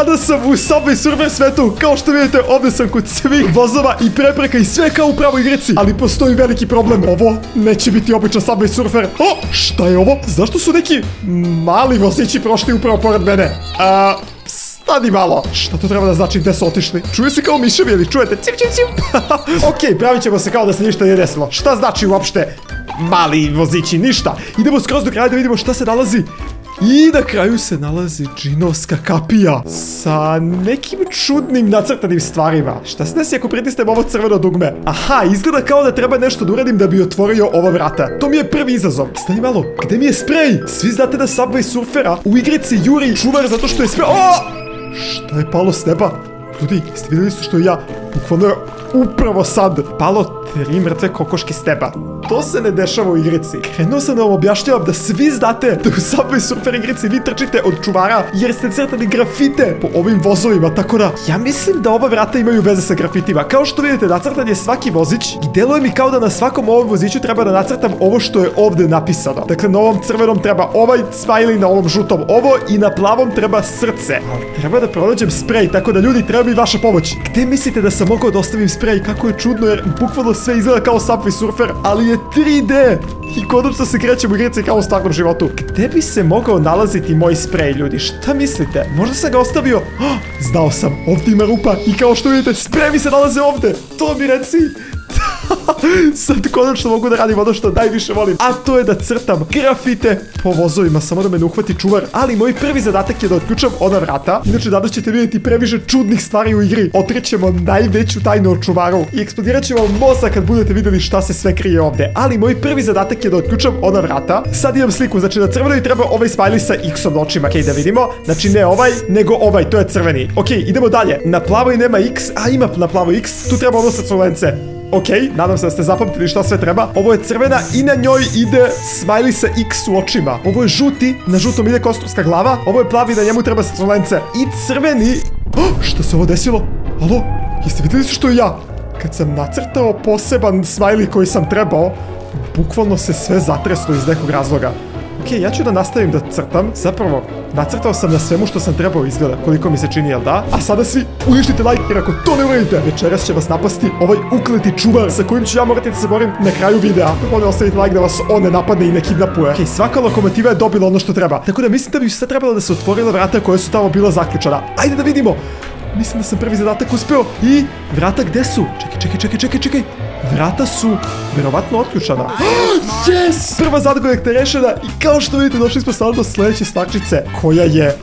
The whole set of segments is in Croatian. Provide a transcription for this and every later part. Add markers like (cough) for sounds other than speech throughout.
Sada sam u Subway Surfer svetu. Kao što vidite, ovdje sam kod svih vozova i prepreka i sve kao u pravoj igrici. Ali postoji veliki problem. Ovo neće biti običan Subway Surfer. O, šta je ovo? Zašto su neki mali vozići prošli upravo pored mene? A, Stani malo. Šta to treba da znači gde su otišli? Čuje se kao miševi ili čujete? Cip, cip, cip. (laughs) ok, pravit ćemo se kao da se ništa nije desilo. Šta znači uopšte mali vozići? Ništa. Idemo skroz do kraja da vidimo šta se nalazi. I na kraju se nalazi džinovska kapija sa nekim čudnim nacrtanim stvarima. Šta se desi ako pritisnem ovo crveno dugme? Aha, izgleda kao da treba nešto da uradim da bi otvorio ova vrata. To mi je prvi izazov. Stani malo, gde mi je sprej? Svi znate da Subway Surfera u igrici juri čuvar zato što je sprej... O! Šta je palo s neba? Ljudi, jeste vidjeli su što ja bukvalno je upravo sad palo tri mrtve kokoške s neba. To se ne dešava u igrici. Krenuo sam da vam objašnjavam da svi znate da u Subway Surfer igrici vi trčite od čuvara jer ste crtali grafite po ovim vozovima, tako da ja mislim da ova vrata imaju veze sa grafitima. Kao što vidite, nacrtan je svaki vozić i deluje mi kao da na svakom ovom voziću treba da nacrtam ovo što je ovdje napisano. Dakle, na ovom crvenom treba ovaj smiley, na ovom žutom ovo i na plavom treba srce. Ali treba da pronađem sprej, tako da ljudi, treba mi vaša pomoć. Gde mislite da sam mogao da ostavim sprej? Kako je čudno jer bukvalno sve izgleda kao Subway Surfer, ali je 3D. I konačno se krećem u igrici kao u stvarnom životu. Gde bi se mogao nalaziti moj sprej, ljudi? Šta mislite? Možda sam ga ostavio? Oh, (gasps) znao sam, ovdje ima rupa i kao što vidite, sprej mi se nalaze ovdje. To mi reci. (laughs) Sad konačno mogu da radim ono što najviše volim, a to je da crtam grafite po vozovima, samo da me ne uhvati čuvar, ali moj prvi zadatak je da otključam ona vrata, inače danas ćete vidjeti previše čudnih stvari u igri, otkrićemo najveću tajnu o čuvaru i eksplodirat će vam mozak kad budete vidjeli šta se sve krije ovdje, ali moj prvi zadatak je da otključam ona vrata, sad imam sliku, znači na crvenoj treba ovaj smiley sa x-om očima, ok, da vidimo, znači ne ovaj, nego ovaj, to je crveni, ok, idemo dalje, na plavoj nema x, a ima na plavoj x, tu treba ono sa Ok, nadam se da ste zapamtili šta sve treba. Ovo je crvena i na njoj ide smiley sa X u očima. Ovo je žuti, na žutom ide kosturska glava. Ovo je plavi, na njemu treba srcolence. I crveni... Oh, šta se ovo desilo? Alo, jeste vidjeli su što je ja? Kad sam nacrtao poseban smiley koji sam trebao, bukvalno se sve zatreslo iz nekog razloga. Ok, ja ću da nastavim da crtam. Zapravo, nacrtao sam na svemu što sam trebao izgleda, koliko mi se čini, jel da? A sada svi uništite like, jer ako to ne uradite, večeras će vas napasti ovaj ukleti čuvar sa kojim ću ja morati da se borim na kraju videa. Molim ostavite like da vas on ne napadne i ne kidnapuje. Ok, svaka lokomotiva je dobila ono što treba. Tako da mislim da bi sve trebalo da se otvorila vrata koje su tamo bila zaključana. Ajde da vidimo! Mislim da sam prvi zadatak uspeo. I vrata gde su? Čekaj, čekaj, čekaj, čekaj, čekaj. Vrata su verovatno otključana. (gasps) Yes! Prva zadatak je rešena i kao što vidite došli smo sada do sljedeće stvarčice koja je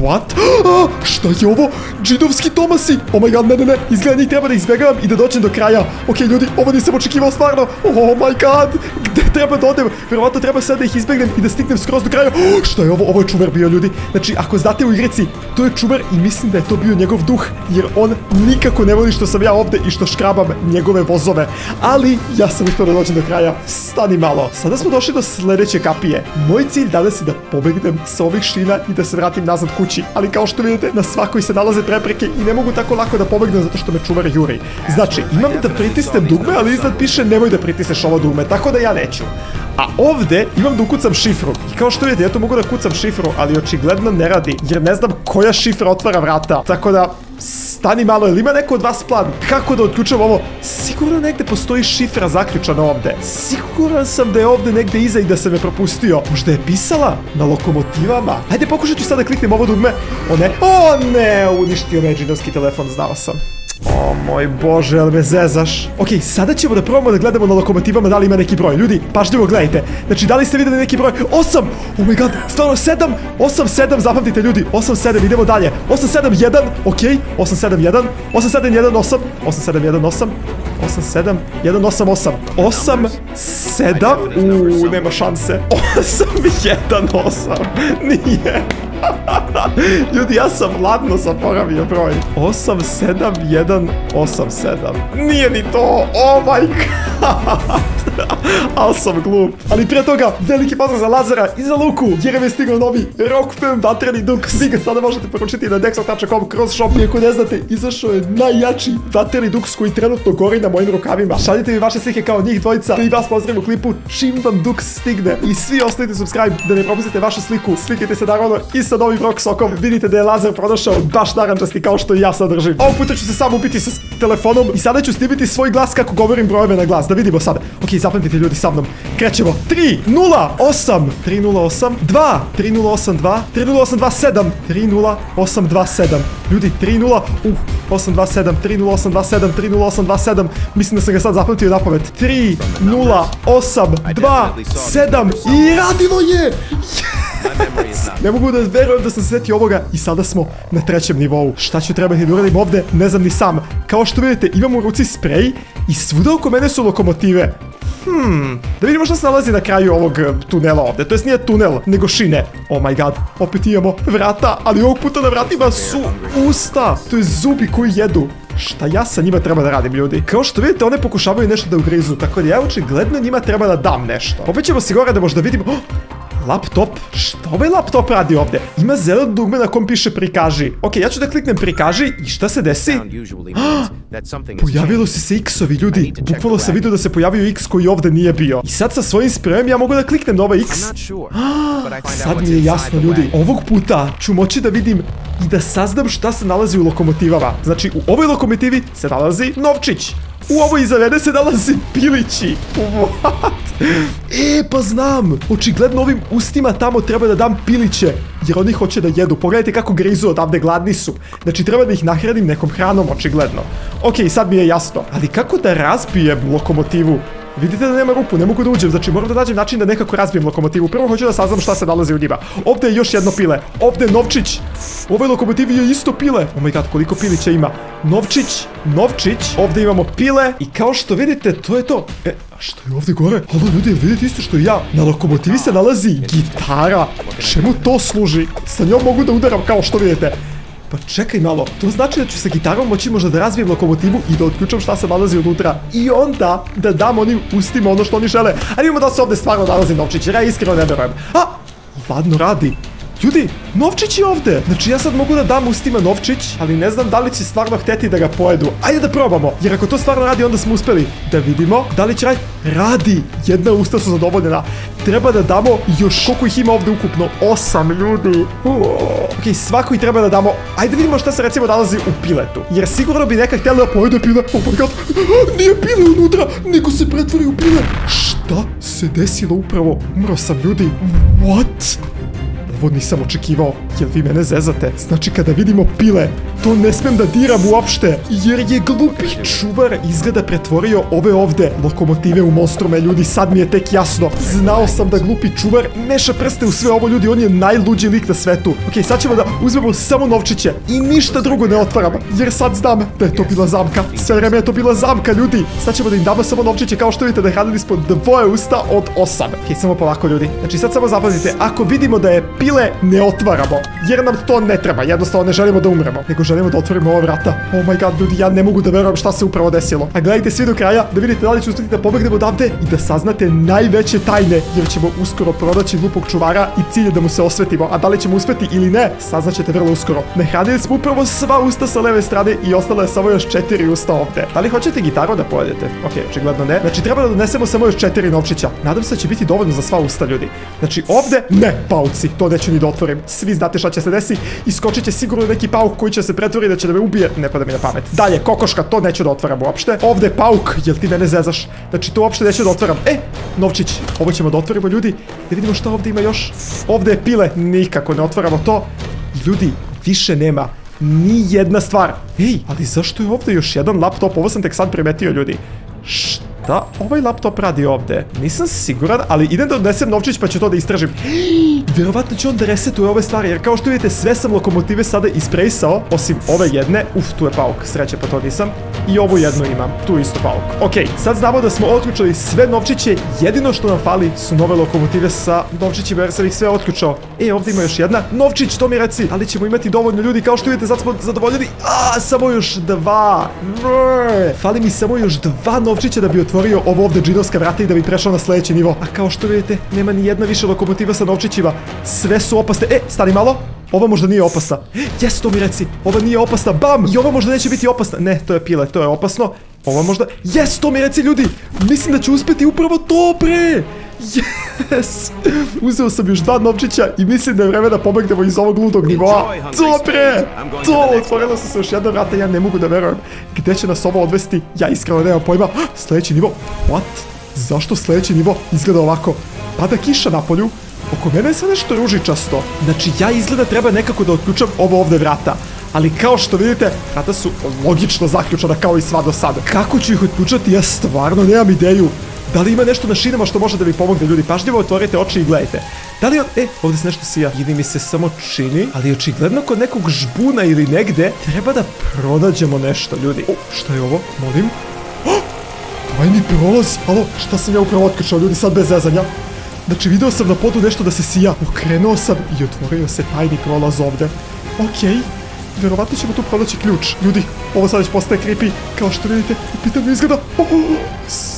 What? (gasps) šta je ovo? Džidovski Tomasi! Oh my god, ne, ne, ne, izgleda njih treba da izbjegavam i da dođem do kraja. Ok, ljudi, ovo nisam očekivao stvarno. Oh my god, gde treba da odem? Vjerovatno treba sad da ih izbjegnem i da stignem skroz do kraja. (gasps) Šta je ovo? Ovo je čuvar bio, ljudi. Znači, ako znate u igrici, to je čuvar i mislim da je to bio njegov duh, jer on nikako ne voli što sam ja ovdje i što škrabam njegove vozove. Ali, ja sam uspio da dođem do kraja. Stani malo. Sada smo došli do sljedeće kapije. Moj cilj danas je da pobegnem sa ovih šina i da se vratim nazad kući kući, ali kao što vidite na svakoj se nalaze prepreke i ne mogu tako lako da pobegnem zato što me čuvar juri. Znači, imam da pritisnem dugme, ali iznad piše nemoj da pritisneš ovo dugme, tako da ja neću. A ovdje imam da ukucam šifru. I kao što vidite, ja tu mogu da kucam šifru, ali očigledno ne radi, jer ne znam koja šifra otvara vrata. Tako da, stani malo, ili ima neko od vas plan kako da otključam ovo? Sigurno negdje postoji šifra zaključana ovdje. Siguran sam da je ovdje negdje iza i da se me propustio. Možda je pisala na lokomotivama. Hajde pokušat ću sada da kliknem ovo dugme. O ne, o ne, uništio me telefon, znao sam. O moj bože, jel me zezaš? Ok, sada ćemo da probamo da gledamo na lokomotivama da li ima neki broj. Ljudi, pažljivo gledajte. Znači, da li ste vidjeli neki broj? 8! Oh my god, stvarno 7! 8, 7, zapamtite ljudi. 8, 7, idemo dalje. 8, 7, 1, ok. 8, 7, 1. 8, 7, 1, 8. 8, 7, 1, 8. 8, 7, 1, 8, 8. 8, 7. Uuu, nema šanse. 8, 1, 8. Nije. (laughs) Ljudi, ja sam ladno zaboravio broj. 871887. Nije ni to. Oh my god. (laughs) (laughs) Al sam glup. Ali prije toga, veliki pozdrav za Lazara i za Luku, jer je stigao novi Rock Film Vatreni Dux. Vi ga sada možete poručiti na dexo.com kroz shop. I ako ne znate, izašao je najjači Vatreni Dux koji trenutno gori na mojim rukavima. Šaljite mi vaše slike kao njih dvojica, da i vas pozdravim u klipu čim vam Dux stigne. I svi ostavite subscribe da ne propustite vašu sliku. Slikajte se naravno i sa novim rock sokom. Vidite da je Lazar pronašao baš narančasti kao što i ja sad držim. Puta ću se samo ubiti sa telefonom i sada ću snimiti svoj glas kako govorim brojeve na glas. Da vidimo sada. Ok, zapamtite ljudi sa mnom. Krećemo. 3, 0, 8, 3, 0, 8, 2, 3, 0, 8, 2, 3, 0, 8, 2, 7, 3, 0, 8, 2, 7. Ljudi, 3, 0, uh, 8, 2, 7, 3, 0, 8, 2, 7, 3, 0, 8, 2, 7. Mislim da sam ga sad zapamtio na pamet. 3, 0, 8, 2, 7 i radilo je! Ne mogu da verujem da sam se setio ovoga i sada smo na trećem nivou. Šta ću trebati da uradim ovde, ne znam ni sam. Kao što vidite, imam u ruci sprej i svuda oko mene su lokomotive. Hmm, da vidimo što se nalazi na kraju ovog eh, tunela ovde. To jest nije tunel, nego šine. Oh my god, opet imamo vrata, ali ovog puta na vratima su usta. To je zubi koji jedu. Šta ja sa njima treba da radim, ljudi? Kao što vidite, one pokušavaju nešto da ugrizu, tako da ja očigledno njima treba da dam nešto. Opet ćemo se gore da možda vidimo... (gasps) Oh, Laptop? Šta ovaj laptop radi ovdje? Ima zeleno dugme na kom piše prikaži. Ok, ja ću da kliknem prikaži i šta se desi? (gasps) Pojavilo si se X-ovi, ljudi. Bukvalno sam vidio da se pojavio X koji ovdje nije bio. I sad sa svojim sprejem ja mogu da kliknem na ovaj X. (gasps) Sad mi je jasno, ljudi. Ovog puta ću moći da vidim i da saznam šta se nalazi u lokomotivama. Znači, u ovoj lokomotivi se nalazi novčić. U ovoj iza mene se nalazi pilići. What? E, pa znam. Očigledno ovim ustima tamo treba da dam piliće. Jer oni hoće da jedu. Pogledajte kako grizu odavde, gladni su. Znači, treba da ih nahranim nekom hranom, očigledno. Ok, sad mi je jasno. Ali kako da razbijem lokomotivu? Vidite da nema rupu, ne mogu da uđem, znači moram da nađem način da nekako razbijem lokomotivu. Prvo hoću da saznam šta se nalazi u njima. Ovdje je još jedno pile, ovdje je novčić. U ovoj lokomotivi je isto pile. Oh my god, koliko pilića ima. Novčić, novčić, ovdje imamo pile i kao što vidite, to je to. E, što je ovdje gore? Halo ljudi, vidite isto što i ja. Na lokomotivi se nalazi gitara. Čemu to služi? Sa njom mogu da udaram kao što vidite. Pa čekaj malo, to znači da ću sa gitarom moći možda da razvijem lokomotivu i da otključam šta se nalazi unutra i onda da dam onim ustima ono što oni žele. Ali imamo da se ovdje stvarno nalazi novčić jer ja iskreno ne verujem. A, ladno radi. Ljudi, novčić je ovdje. Znači ja sad mogu da dam ustima novčić, ali ne znam da li će stvarno hteti da ga pojedu. Ajde da probamo, jer ako to stvarno radi onda smo uspeli. Da vidimo da li će radi. Radi! Jedna usta su zadovoljena. Treba da damo još koliko ih ima ovdje ukupno. Osam ljudi. Ok, svako i treba da damo. Ajde vidimo šta se recimo nalazi u piletu. Jer sigurno bi neka htjela da pojede pile. Oh my god, (gasps) nije pile unutra, nego se pretvori u pile. Šta se desilo upravo? Umro sam ljudi. What? Ovo nisam očekivao, jel vi mene zezate? Znači kada vidimo pile, to ne smem da diram uopšte, jer je glupi čuvar izgleda pretvorio ove ovde lokomotive u monstrume, ljudi, sad mi je tek jasno. Znao sam da glupi čuvar meša prste u sve ovo, ljudi, on je najluđi lik na svetu. Ok, sad ćemo da uzmemo samo novčiće i ništa drugo ne otvaram, jer sad znam da je to bila zamka. Sve vreme je to bila zamka, ljudi. Sad ćemo da im damo samo novčiće, kao što vidite da hranili smo dvoje usta od osam. Ok, samo polako, ljudi. Znači sad samo zapazite, ako vidimo da je pile ne otvaramo, jer nam to ne treba, jednostavno ne želimo da umremo, nego želimo da otvorimo ova vrata. Oh my god, ljudi, ja ne mogu da verujem šta se upravo desilo. A gledajte svi do kraja da vidite da li ću uspjeti da pobegnemo odavde i da saznate najveće tajne, jer ćemo uskoro pronaći glupog čuvara i cilj je da mu se osvetimo. A da li ćemo uspjeti ili ne, saznaćete vrlo uskoro. Nahranili smo upravo sva usta sa leve strane i ostalo je samo još četiri usta ovde. Da li hoćete gitaru da pojedete? Ok, očigledno ne. Znači treba da donesemo samo još četiri novčića. Nadam se da će biti dovoljno za sva usta ljudi. Znači ovde ne, pauci, to neću ni da otvorim. Svi znate šta će se desi. Iskočit će sigurno neki pauk koji će se pretvoriti da će da me ubije. Ne pada mi na pamet. Dalje, kokoška, to neću da otvaram uopšte. Ovde pauk, jel ti mene zezaš? Znači to uopšte neću da otvaram. E, novčić, ovo ćemo da otvorimo ljudi. Da vidimo šta ovdje ima još. Ovde je pile, nikako ne otvaramo to. Ljudi, više nema ni jedna stvar. Ej, ali zašto je ovdje još jedan laptop? Ovo sam tek sad primetio ljudi. Šta ovaj laptop radi ovdje? Nisam siguran, ali idem da odnesem novčić pa ću to da istražim. Vjerovatno će on da resetuje ove stvari, jer kao što vidite, sve sam lokomotive sada isprejsao, osim ove jedne. Uf, tu je pauk, sreće pa to nisam. I ovu jednu imam, tu isto pauk. Ok, sad znamo da smo otključali sve novčiće, jedino što nam fali su nove lokomotive sa novčićima jer sam ih sve otključao. E, ovdje ima još jedna. Novčić, to mi reci, ali ćemo imati dovoljno ljudi, kao što vidite, sad smo zadovoljeni. A, samo još dva. Fali mi samo još dva novčića da bi otvorio ovo ovdje džinovska vrata i da bi prešao na sljedeći nivo. A kao što vidite, nema ni jedna više lokomotiva sa novčićima. Sve su opasne. E, stani malo. Ova možda nije opasna. Jes, to mi reci. Ova nije opasna. Bam! I ova možda neće biti opasna. Ne, to je pile, to je opasno. Ova možda... Jes, to mi reci ljudi! Mislim da ću uspjeti upravo to, bre! Yes! Uzeo sam još dva novčića i mislim da je vreme da pobegnemo iz ovog ludog nivoa. To bre! To! Otvorila su se još jedna vrata, ja ne mogu da verujem. Gdje će nas ovo odvesti? Ja iskreno nemam pojma. Sljedeći nivo. What? Zašto sljedeći nivo izgleda ovako? Pada kiša na polju. Oko mene sve nešto ružičasto. Znači ja izgleda treba nekako da otključam ovo ovdje vrata. Ali kao što vidite, vrata su logično zaključana kao i sva do sada. Kako ću ih otključati, ja stvarno nemam ideju. Da li ima nešto na šinama što može da mi pomogne ljudi? Pažljivo otvorite oči i gledajte. Da li on... E, ovdje se nešto sija. Ili mi se samo čini, ali očigledno kod nekog žbuna ili negde treba da pronađemo nešto ljudi. O, šta je ovo? Molim. (gasps) Tajni prolaz. Alo, šta sam ja upravo otkrčao ljudi sad bez zezanja? Znači video sam na podu nešto da se sija. Okrenuo sam i otvorio se tajni prolaz ovdje. Okej. Vjerovatno ćemo tu pronaći ključ. Ljudi, ovo sad već postaje creepy. Kao što vidite, u pitanju izgleda... Oh,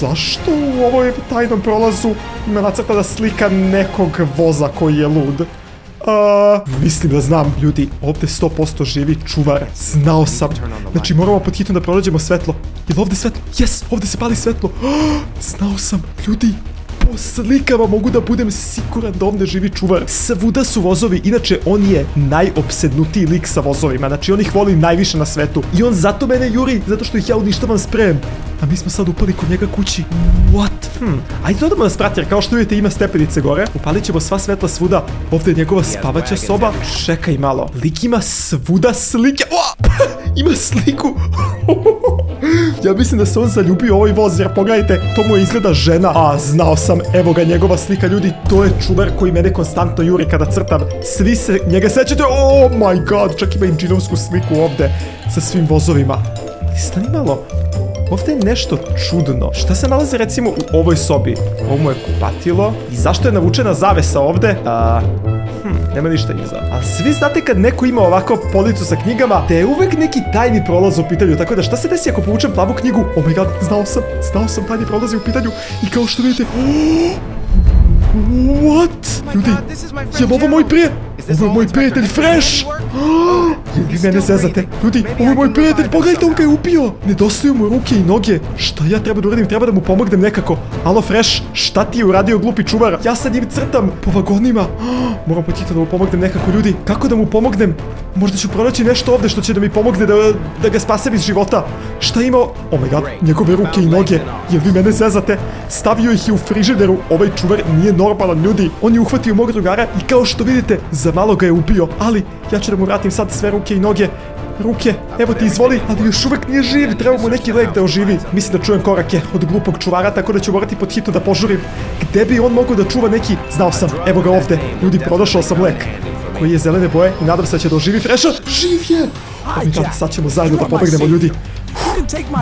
zašto u ovoj tajnom prolazu ima nacrtana slika nekog voza koji je lud? Uh, mislim da znam, ljudi, ovdje 100% živi čuvar. Znao sam. Znači, moramo pod hitno da pronađemo svetlo. Je li ovdje svetlo? Yes, ovdje se pali svetlo. (gasps) znao sam, ljudi, po slikama mogu da budem siguran da živi čuvar. Svuda su vozovi, inače on je najopsednutiji lik sa vozovima, znači on ih voli najviše na svetu. I on zato mene juri, zato što ih ja uništavam sprem. A mi smo sad upali kod njega kući. What? Hm. Ajde dodamo nas prati, jer kao što vidite ima stepenice gore. Upalit ćemo sva svetla svuda. Ovdje je njegova spavaća soba. Čekaj malo. Lik ima svuda slike. (laughs) ima sliku. (laughs) ja mislim da se on zaljubio ovaj voz, jer pogledajte, to mu izgleda žena. A, znao sam, evo ga njegova slika, ljudi, to je čuvar koji mene konstantno juri kada crtam. Svi se njega sećate, oh my god, čak ima inđinovsku sliku ovdje sa svim vozovima. Stani malo, Ovdje je nešto čudno. Šta se nalazi recimo u ovoj sobi? Ovo mu je kupatilo. I zašto je navučena zavesa ovdje? A, nema ništa iza. A svi znate kad neko ima ovako policu sa knjigama, te je uvek neki tajni prolaz u pitanju. Tako da šta se desi ako povučem plavu knjigu? Oh my god, znao sam, znao sam tajni prolaz u pitanju. I kao što vidite... (gasps) What? Ljudi, je ovo moj prije? Ovo je moj prijatelj Fresh! (gasps) Vi mene zezate. Ljudi, ovo je moj prijatelj, pogledajte, on ga je upio. Nedostaju mu ruke i noge. Šta ja treba da uradim? Treba da mu pomognem nekako. Alo, Fresh, šta ti je uradio glupi čuvar? Ja sad njim crtam po vagonima. (gasps) Moram potiti da mu pomognem nekako, ljudi. Kako da mu pomognem? Možda ću pronaći nešto ovdje što će da mi pomogne da, da ga spasem iz života. Šta ima? Oh my god, njegove ruke i noge. Jel vi mene zezate? Stavio ih je u frižideru. Ovaj čuvar nije normalan, ljudi. On je uhvatio mog drugara i kao što vidite, za malo ga je ubio. Ali, ja ću da mu vratim sad sve ruke i noge. Ruke, evo ti izvoli, ali još uvek nije živ, treba mu neki lek da oživi. Mislim da čujem korake od glupog čuvara, tako da ću morati pod hitno da požurim. Gde bi on mogao da čuva neki? Znao sam, evo ga ovdje. Ljudi, pronašao sam lek koji je zelene boje i nadam se da će da oživi Freša. Živ je! sad ćemo zajedno da pobegnemo ljudi.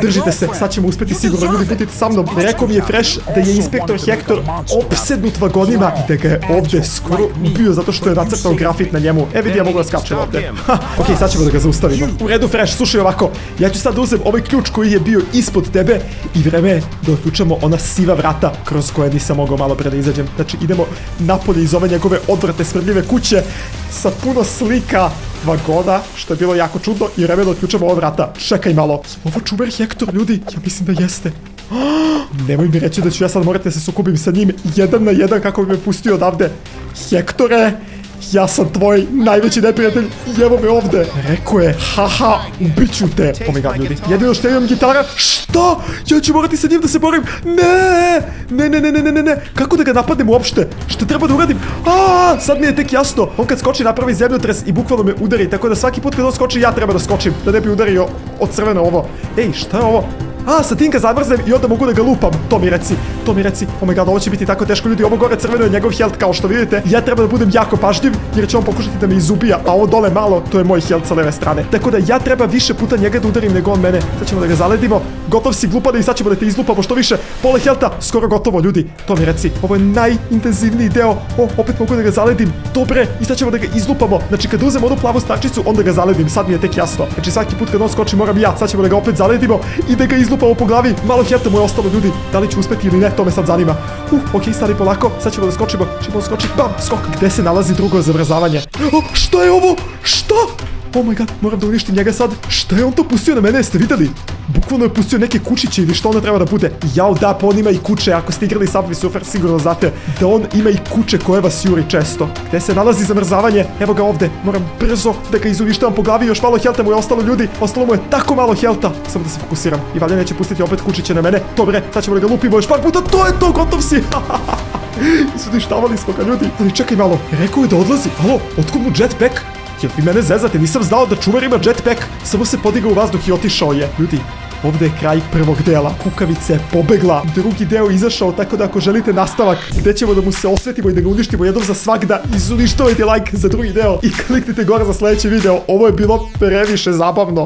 Držite se, sad ćemo uspjeti sigurno, ljudi budite sa mnom. Rekao mi je Fresh da je inspektor Hector opsednut vagonima i da ga je ovdje skoro ubio zato što je nacrtao grafit na njemu. E vidi, ja mogu da skačem ovdje. ok, sad ćemo da ga zaustavimo. U redu Fresh, slušaj ovako. Ja ću sad uzem ovaj ključ koji je bio ispod tebe i vreme je da otključamo ona siva vrata kroz koje nisam mogao malo pre da izađem. Znači idemo napolje iz ove njegove odvrte smrdljive kuće sa puno slika vagona, što je bilo jako čudno i vreme da otključamo ova vrata. Čekaj malo. Ovo čuver Hector, ljudi? Ja mislim da jeste. (gasps) Nemoj mi reći da ću ja sad morati da se sukubim sa njim jedan na jedan kako bi me pustio odavde. Hektore, ja sam tvoj najveći neprijatelj evo me ovdje. Rekao je, haha, ubit ću te. Oh my god, ljudi. Jedino što imam gitara. Što? Ja ću morati sa njim da se borim. Ne! Ne, ne, ne, ne, ne, ne. Kako da ga napadnem uopšte? Što treba da uradim? A, sad mi je tek jasno. On kad skoči napravi zemljotres i bukvalno me udari. Tako da svaki put kad on skoči ja treba da skočim. Da ne bi udario od crveno ovo. Ej, šta je ovo? A, sa tim ga zamrznem i onda mogu da ga lupam. To mi reci, to mi reci. Oh my god, ovo će biti tako teško ljudi. Ovo gore crveno je njegov health kao što vidite. Ja treba da budem jako pažljiv jer će on pokušati da me izubija, a ovo dole malo, to je moj health sa leve strane. Tako da ja treba više puta njega da udarim nego on mene. Sad ćemo da ga zaledimo. Gotov si glupade i sad ćemo da te izlupamo što više. Pola healtha, skoro gotovo ljudi. To mi reci. Ovo je najintenzivniji deo. O, opet mogu da ga zaledim. Dobre, i sad ćemo da ga izlupamo. Znači kad uzem onu plavu stačicu, onda ga zaledim. Sad mi je tek jasno. Znači svaki put kad on skoči moram ja. Sad ćemo da ga opet zaledimo i da ga izlupamo po glavi. Malo healtha mu je ostalo ljudi. Da li ću uspeti ili ne, to me sad zanima. Uh, okej, stari polako. Sad ćemo da skočimo. Ćemo da skoči. Bam, skok. Gde se nalazi drugo zamrzavanje? O, šta je ovo? Šta? Oh my god, moram da uništim njega sad. Šta je on to pustio na mene, jeste vidjeli? Bukvalno je pustio neke kučiće ili što ono treba da bude. Jao da, pa on ima i kuće, ako ste igrali Subway Surfer sigurno znate da on ima i kuće koje vas juri često. Gde se nalazi zamrzavanje? Evo ga ovde, moram brzo da ga izuništavam po glavi, još malo helta mu je ostalo ljudi. Ostalo mu je tako malo helta. Samo da se fokusiram. I valjda neće pustiti opet kučiće na mene. Dobre, sad ćemo da ga lupimo još par puta, to je to, gotov si. (laughs) Izuništavali smo ga ljudi. Ali čekaj malo, rekao je da odlazi. Alo, otkud mu jetpack? Jel vi mene zezate? Nisam znao da čuvar ima jetpack. Samo se podigao u vazduh i otišao je. Ljudi, Ovdje je kraj prvog dela. Kukavica je pobegla. Drugi deo izašao, tako da ako želite nastavak gdje ćemo da mu se osvetimo i da ga uništimo jednom za svakda, izuništavajte like za drugi deo i kliknite gore za sljedeći video. Ovo je bilo previše zabavno.